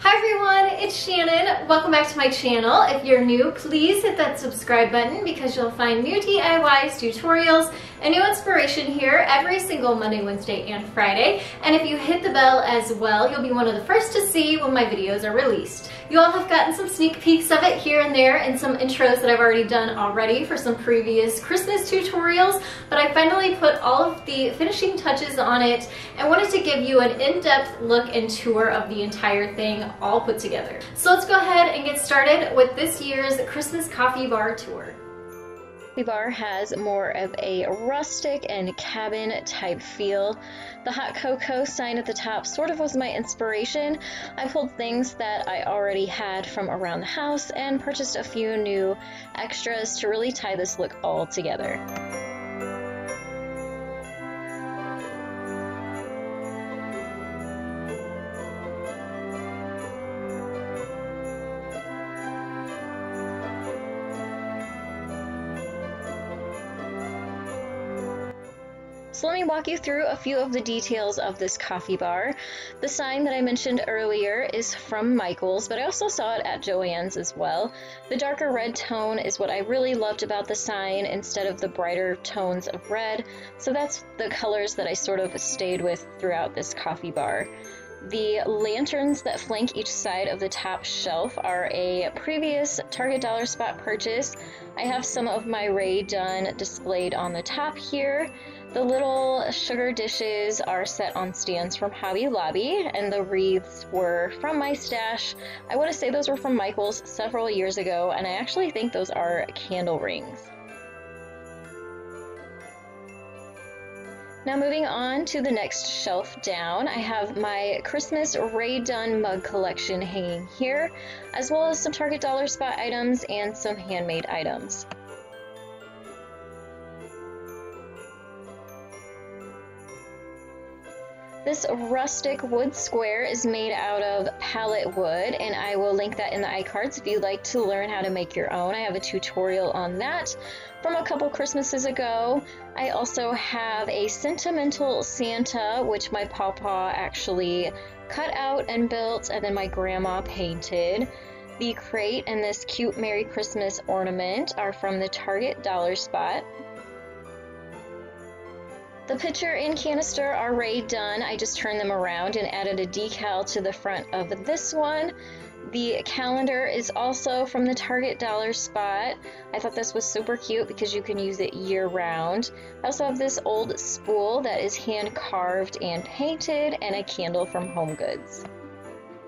Hi everyone, it's Shannon. Welcome back to my channel. If you're new, please hit that subscribe button because you'll find new DIYs, tutorials, and new inspiration here every single Monday, Wednesday, and Friday. And if you hit the bell as well, you'll be one of the first to see when my videos are released. You all have gotten some sneak peeks of it here and there and some intros that I've already done already for some previous Christmas tutorials, but I finally put all of the finishing touches on it and wanted to give you an in-depth look and tour of the entire thing all put together. So let's go ahead and get started with this year's Christmas coffee bar tour. The bar has more of a rustic and cabin type feel. The hot cocoa sign at the top sort of was my inspiration. I pulled things that I already had from around the house and purchased a few new extras to really tie this look all together. So let me walk you through a few of the details of this coffee bar. The sign that I mentioned earlier is from Michael's, but I also saw it at Joann's as well. The darker red tone is what I really loved about the sign instead of the brighter tones of red, so that's the colors that I sort of stayed with throughout this coffee bar. The lanterns that flank each side of the top shelf are a previous Target Dollar Spot purchase. I have some of my Rae Dunn displayed on the top here. The little sugar dishes are set on stands from Hobby Lobby, and the wreaths were from my stash. I want to say those were from Michael's several years ago, and I actually think those are candle rings. Now moving on to the next shelf down, I have my Christmas Rae Dunn mug collection hanging here, as well as some Target Dollar Spot items and some handmade items. This rustic wood square is made out of pallet wood and I will link that in the iCards if you'd like to learn how to make your own. I have a tutorial on that from a couple Christmases ago. I also have a Sentimental Santa which my papa actually cut out and built and then my grandma painted. The crate and this cute Merry Christmas ornament are from the Target Dollar Spot. The pitcher and canister are Rae Dunn. I just turned them around and added a decal to the front of this one. The calendar is also from the Target Dollar Spot. I thought this was super cute because you can use it year round. I also have this old spool that is hand carved and painted and a candle from Home Goods.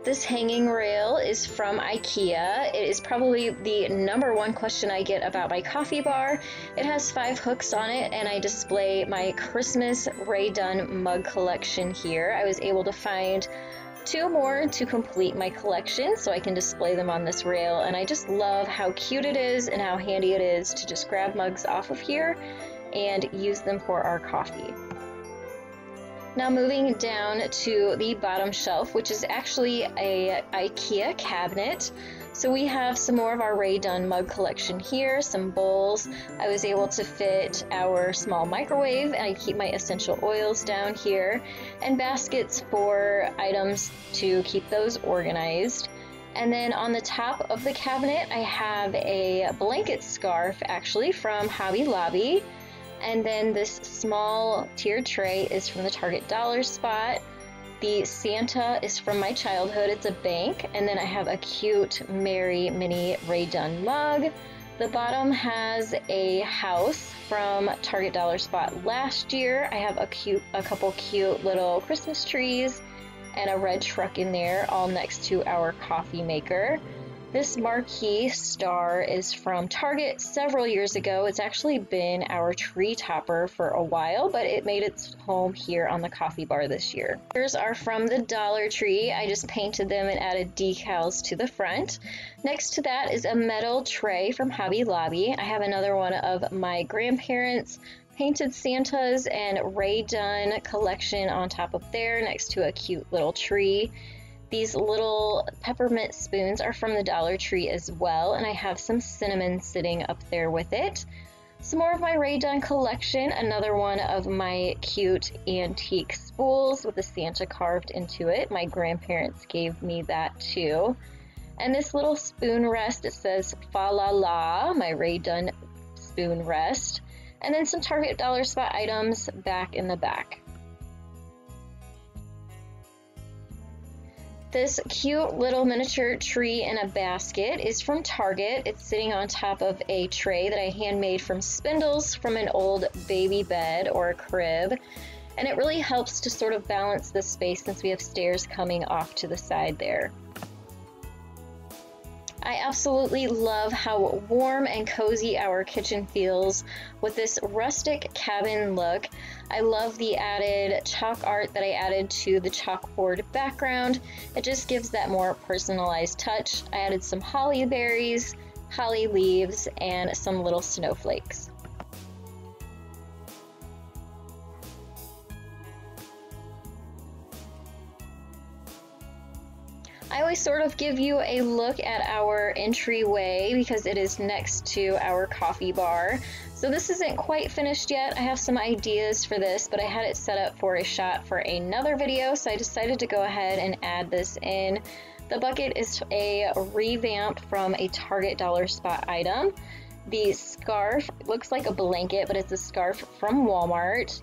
This hanging rail is from IKEA. It is probably the number one question I get about my coffee bar. It has five hooks on it and I display my Christmas Rae Dunn mug collection here. I was able to find two more to complete my collection so I can display them on this rail and I just love how cute it is and how handy it is to just grab mugs off of here and use them for our coffee. Now moving down to the bottom shelf, which is actually a IKEA cabinet. So we have some more of our Rae Dunn mug collection here, some bowls. I was able to fit our small microwave and I keep my essential oils down here and baskets for items to keep those organized. And then on the top of the cabinet, I have a blanket scarf actually from Hobby Lobby. And then this small tiered tray is from the Target Dollar Spot. The Santa is from my childhood, it's a bank. And then I have a cute Mary Mini Rae Dunn mug. The bottom has a house from Target Dollar Spot last year. I have a cute, a couple cute little Christmas trees and a red truck in there, all next to our coffee maker. This marquee star is from Target several years ago. It's actually been our tree topper for a while, but it made its home here on the coffee bar this year. Here's are from the Dollar Tree. I just painted them and added decals to the front. Next to that is a metal tray from Hobby Lobby. I have another one of my grandparents' painted Santas and Rae Dunn collection on top of there next to a cute little tree. These little peppermint spoons are from the Dollar Tree as well, and I have some cinnamon sitting up there with it. Some more of my Rae Dunn collection, another one of my cute antique spools with a Santa carved into it. My grandparents gave me that too. And this little spoon rest, it says Fa La La, my Rae Dunn spoon rest. And then some Target Dollar Spot items back in the back. This cute little miniature tree in a basket is from Target. It's sitting on top of a tray that I handmade from spindles from an old baby bed or a crib. And it really helps to sort of balance the space since we have stairs coming off to the side there. I absolutely love how warm and cozy our kitchen feels with this rustic cabin look. I love the added chalk art that I added to the chalkboard background. It just gives that more personalized touch. I added some holly berries, holly leaves, and some little snowflakes. I always sort of give you a look at our entryway because it is next to our coffee bar. So this isn't quite finished yet. I have some ideas for this, but I had it set up for a shot for another video, so I decided to go ahead and add this in. The bucket is a revamp from a Target Dollar Spot item. The scarf looks like a blanket, but it's a scarf from Walmart.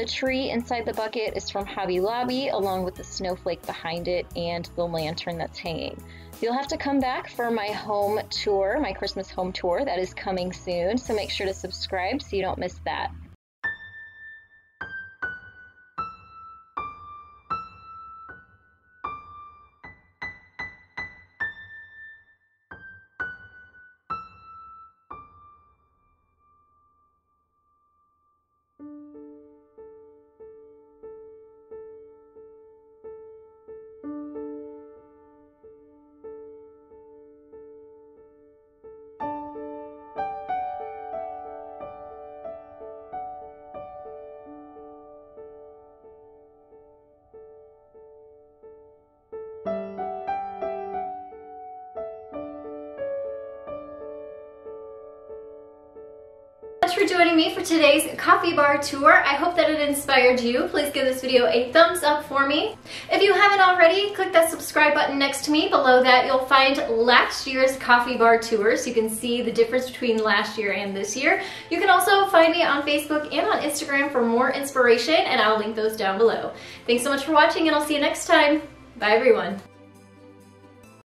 The tree inside the bucket is from Hobby Lobby, along with the snowflake behind it and the lantern that's hanging. You'll have to come back for my home tour, my Christmas home tour that is coming soon, so make sure to subscribe so you don't miss that. For joining me for today's coffee bar tour. I hope that it inspired you. Please give this video a thumbs up for me. If you haven't already, click that subscribe button next to me. Below that, you'll find last year's coffee bar tour so you can see the difference between last year and this year. You can also find me on Facebook and on Instagram for more inspiration, and I'll link those down below. Thanks so much for watching, and I'll see you next time. Bye, everyone.